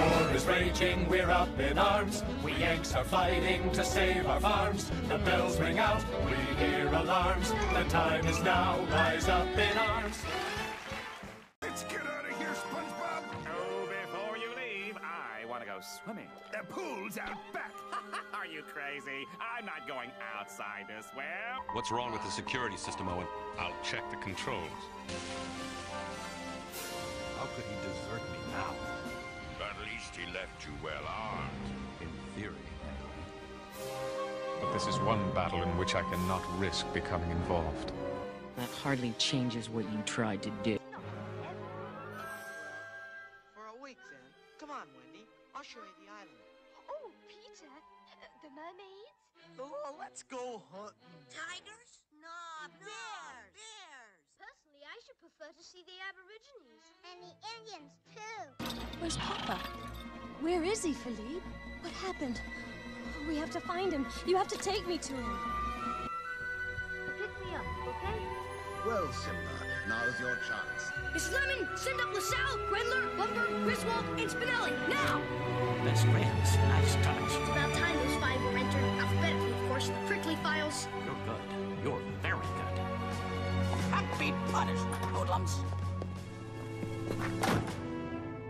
War is raging, we're up in arms. We Yanks are fighting to save our farms. The bells ring out, we hear alarms. The time is now, rise up in arms. Let's get out of here, SpongeBob. Oh, before you leave, I want to go swimming. The pool's out back. Are you crazy? I'm not going outside to swim. What's wrong with the security system, Owen? I'll check the controls. How could he desert me now? At least he left you well armed. In theory. But this is one battle in which I cannot risk becoming involved. That hardly changes what you tried to do. For a week, then. Come on, Wendy. I'll show you the island. Oh, Peter, uh, the mermaids? Oh, let's go hunting. Tigers? Nah, bears. Bears. Personally, I should prefer to see the Aborigines. And the Indians, too. Where's Papa? Where is he, Philippe? What happened? We have to find him. You have to take me to him. Pick me up, okay? Well, Simba, now's your chance. Mrs. Lemon, send up LaSalle, Redler, Lumber, Griswold, and Spinelli, now! That's great. Nice touch. It's about time those five were entered, alphabetically, of course, the prickly files. You're good. You're very good. Happy punishment, hoodlums.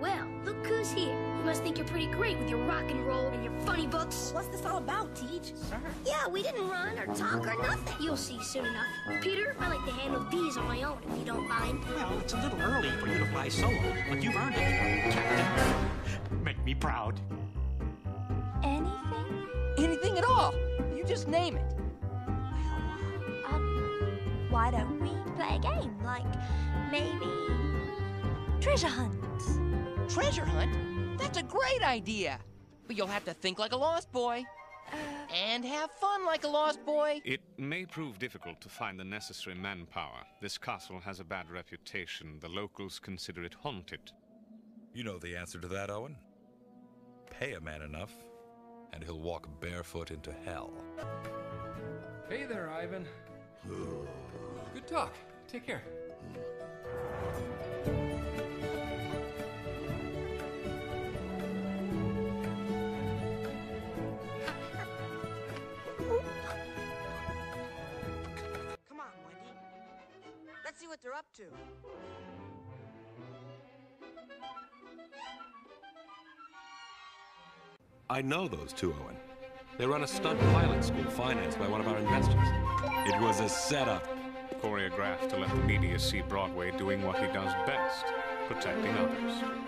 Well, look who's here. You must think you're pretty great with your rock and roll and your funny books. What's this all about, Teach? Yeah, we didn't run or talk or nothing. You'll see soon enough. Peter, I like to handle these on my own, if you don't mind. Well, it's a little early for you to fly solo, but you've earned it. Captain, make me proud. Anything? Anything at all. You just name it. Well, Um, why don't we play a game? Like, maybe. Treasure hunt? Treasure hunt? That's a great idea. But you'll have to think like a lost boy. And have fun like a lost boy. It may prove difficult to find the necessary manpower. This castle has a bad reputation. The locals consider it haunted. You know the answer to that, Owen. Pay a man enough, and he'll walk barefoot into hell. Hey there, Ivan. Good talk. Take care. What they're up to. I know those two, Owen. They run a stunt pilot school financed by one of our investors. It was a setup. Choreographed to let the media see Broadway doing what he does best protecting others.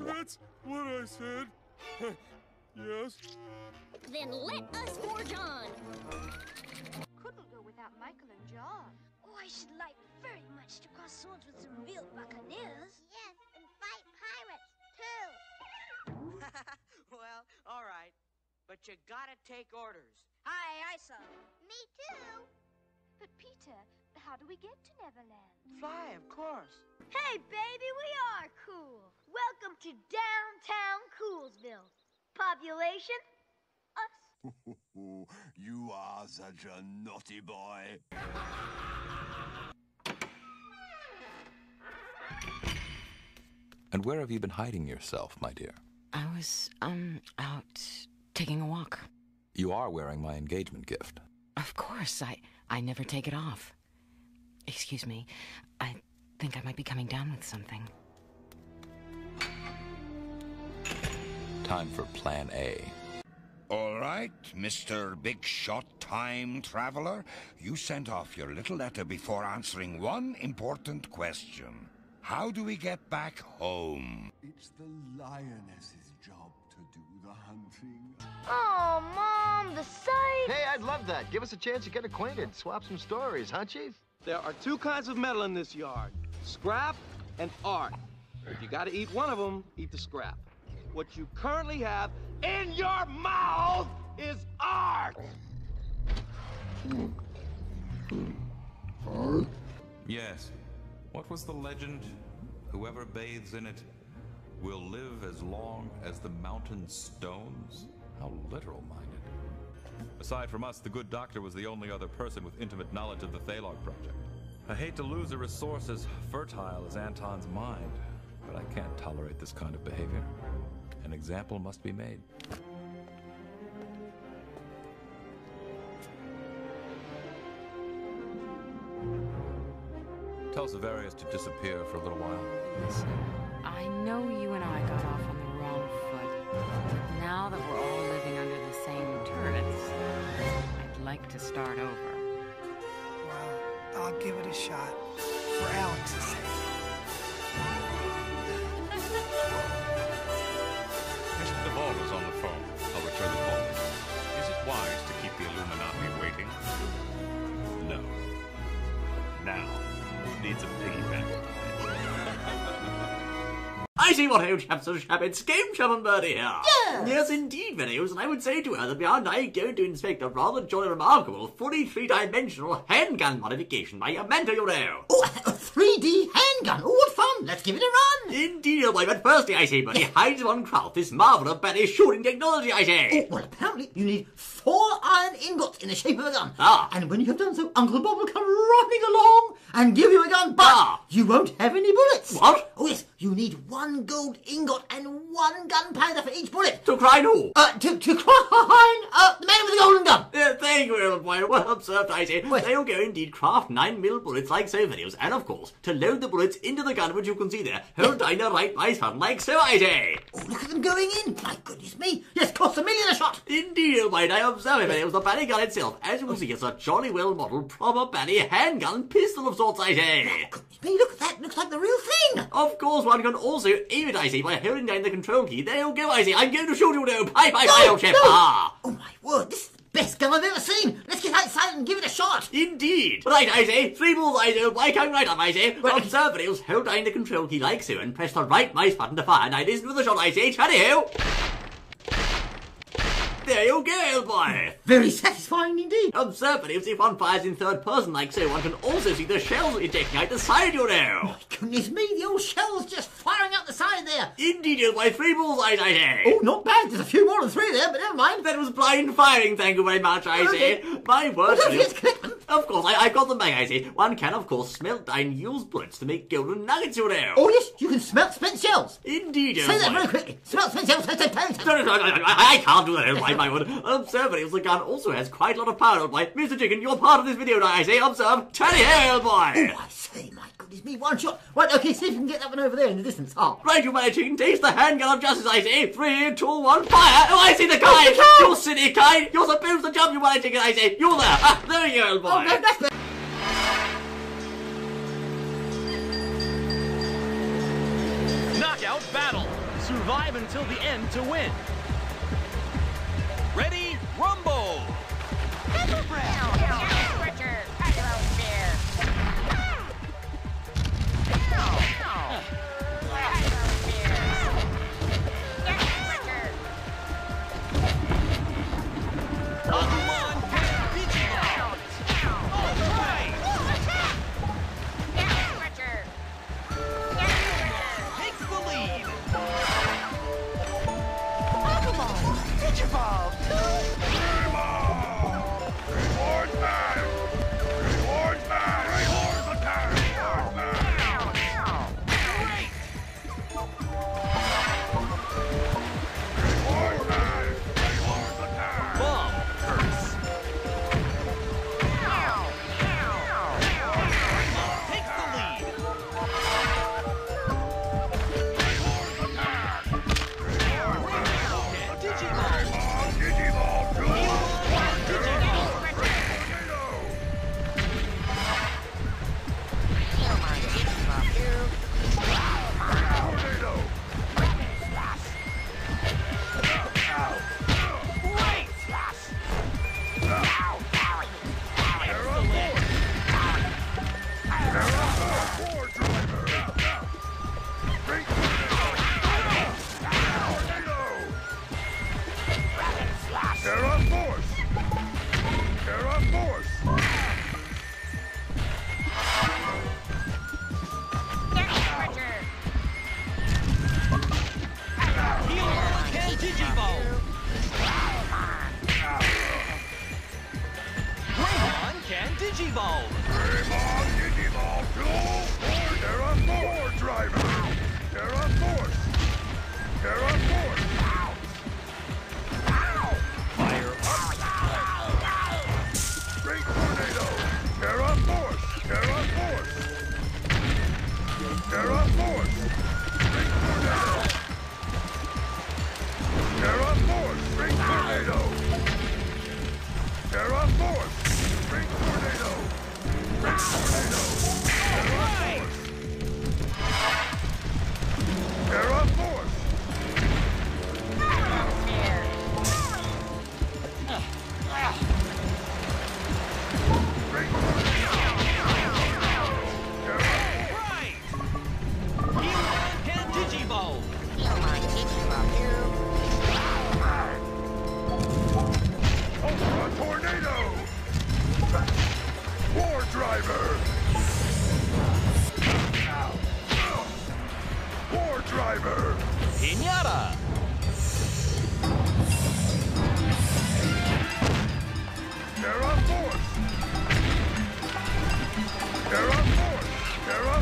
That's what I said. Yes. Then let us forge on. Couldn't go without Michael and John. Oh, I should like very much to cross swords with some real buccaneers. Yes, and fight pirates, too. well, all right. But you gotta take orders. Aye, aye, sir. Me too. But Peter, how do we get to Neverland? Fly, of course. Hey, baby, we are cool. Welcome to downtown Coolsville. Population? Us. you are such a naughty boy. And where have you been hiding yourself, my dear? I was, um, out taking a walk. You are wearing my engagement gift. Of course, I, I never take it off. Excuse me, I think I might be coming down with something. Time for Plan A. All right, Mr. Big Shot Time Traveler. You sent off your little letter before answering one important question. How do we get back home? It's the lioness's job to do the hunting. Oh, Mom, the site! Hey, I'd love that. Give us a chance to get acquainted, swap some stories, huh, Chief? There are two kinds of metal in this yard scrap and art. If you gotta eat one of them, eat the scrap. What you currently have in your mouth is art! Art? Yes. What was the legend? Whoever bathes in it will live as long as the mountain stones? How literal minded. Aside from us, the good doctor was the only other person with intimate knowledge of the Thailog project. I hate to lose a resource as fertile as Anton's mind, but I can't tolerate this kind of behavior. An example must be made. Tell Sevarius to disappear for a little while. Listen, I know you and I got off on the wrong foot. Now that we're all same turrets, I'd like to start over. Well, I'll give it a shot. For Alex's sake. Mr. Duval is on the phone. I'll return the call. Is it wise to keep the Illuminati waiting? No. Now, who needs a piggyback? I see what old chaps are shap. It's Game and Bertie here. Yes. Yes, indeed, Veneos, and I would say to her that beyond I go to inspect a rather jolly remarkable, fully three-dimensional handgun modification by a mentor, you know. Oh, a 3D handgun. Oh, what fun. Let's give it a run. Indeed, old boy, but firstly, I say, Bertie, hides one craft this marvel of Betty's shooting technology, I say. Oh, well, apparently you need four iron ingots in the shape of a gun. Ah. And when you have done so, Uncle Bob will come running along and give you a gun, but Ah. you won't have any bullets. What? Oh, yes, you need one gold ingot and one gunpowder for each bullet. To cry who? Uh, to, to cry, uh, the man with the golden gun. Yeah, thank you, old boy. Well observed, I say. They'll go indeed craft 9 mil bullets like so, Veneos, and of course, to load the bullets into the gun which you can see there, hold down the right by sun like so, I say. Oh, look at them going in. My goodness me. Yes, costs a million a shot. Indeed, old boy, I observe it, was The Batty gun itself, as you can see, it's a jolly well modelled, proper Batty handgun pistol of sorts, I say. Me, look at that. Looks like the real thing. Of course, one can also aim it, I say, by holding down the control key. There you go, I say. I'm going to shoot you now. Bye, bye, bye, old chap. no. Ah. Oh, my word. This is the best gun I've ever seen. Let's get outside and give it a shot. Indeed. Right, I say. Three balls, I say. Why come right up, I say. Observe, Veneos. Hold down the control key like so and press the right mouse button to fire. Now listen to the shot, I say. Chatty-ho. There you go, boy. Very satisfying indeed. Observe, Veneos. If one fires in third person like so, one can also see the shells ejecting out the side, you know. Goodness me, the old shell's just firing out the Indeed, old boy. Three balls, I say. Oh, not bad. There's a few more than three there, but never mind. That was blind firing, thank you very much, I say. My word, Well, Veneos. let's collect them. Of course, I, I've got them back, I say. One can, of course, smelt down used bullets to make golden nuggets, you know. Oh, yes, you can smelt spent shells. Indeed, Say that very quickly. Smelt spent shells. No, no, no, I, can't do that, old boy, my word. Observe, Veneos, the gun also has quite a lot of power, old boy. Mr. Chicken, you're part of this video now, I say. Observe. Tally old boy. Oh, I say, my goodness me, one shot. Right, okay, see if you can get that one over there in the distance. Ah. Right, you my chicken, taste the handgun of justice, I say. Three, two, one, fire! Oh, I see the guy! the kite! You silly kite! You're supposed to jump, you my chicken, I say. You're there! Ah, there you go, old boy. Oh, no, that's the... Knockout battle. Survive until the end to win.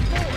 Terra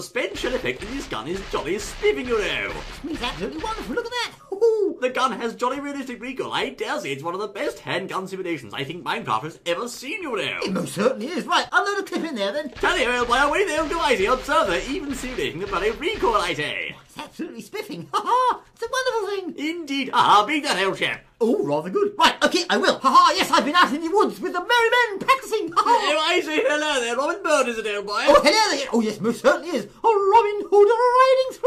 suspension effect in this gun is jolly spiffing, you know. It's absolutely wonderful. Look at that. The gun has jolly realistic recoil. I dare say it's one of the best handgun simulations I think Minecraft has ever seen, you know. It most certainly is. Right, I'll load a clip in there then. Tell you, by our way there, go I see. Observe her, even simulating the bloody recoil, I say. It's absolutely spiffing. Ha ha! It's a wonderful thing. Indeed. Ah, beat that, old chap. Oh, rather good. Right, okay, I will. Ha ha! Yes, I've been out in the woods with the merry men practicing. Ha ha! Oh, I say hello there, Robin Bird, is it, old boy? Oh, hello there. Oh, yes, most certainly is. A Robin Hood riding through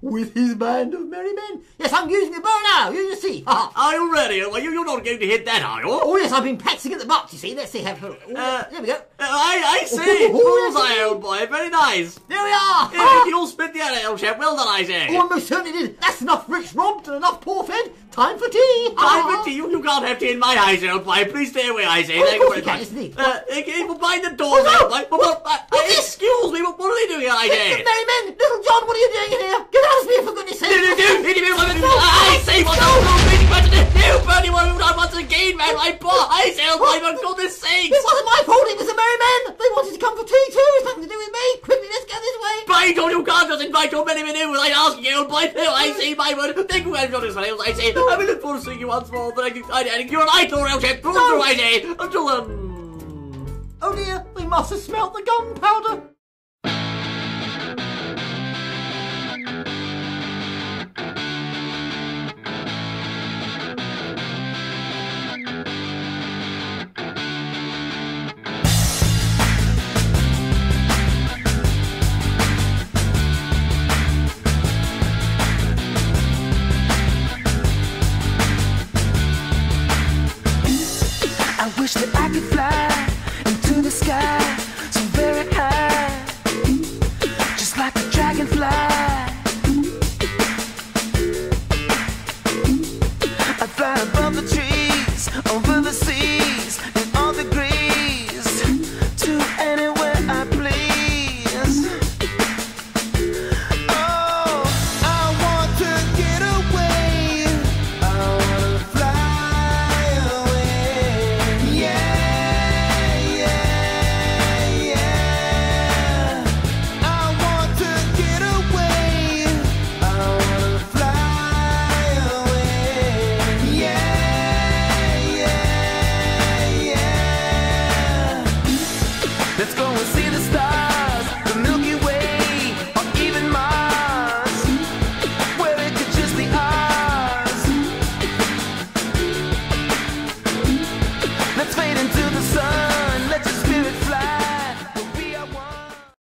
with his band of merry men. Yes, I'm using the bow now. You just see. Ha. Are you ready? Well, you- you're not going to hit that, are you? Oh, yes, I've been practicing at the box, you see. Let's see. Have, oh, Uh, there we go. I, I see. Oh, oh, yes, Bullseye, old boy. Very nice. There we are. Yeah, Ha! You'll spit the other, old chap. Well done, I say. Oh, I most certainly did. That's enough rich robbed and enough poor fed. Time for tea. Time for tea. You, you can't have tea in my house, old boy. Please stay away, I say. Oh, of Thank you very can, much. isn't he? Uh, okay, well, mind the door, no. old boy. But, but, uh, What's this? excuse me, but what are they doing here, I say? merry men. Little John, what are you doing in here? Get out of here, for goodness sake. Do, do, do, do, do, do, I say, what the hell, big question? No, Bernie, what have I done once again, man? I bought, I say, old boy, for goodness sakes. It wasn't my fault, it was the merry men. They wanted to come for tea too. It's nothing to do with me. Quickly, let's go this way. By God, you can't just invite your many men in without asking you, old boy. No, I say, my Thank you very much, Israel. I say, I will look forward to seeing you once more, but I think, I think you're an idol, old chap. Through I say. Until then.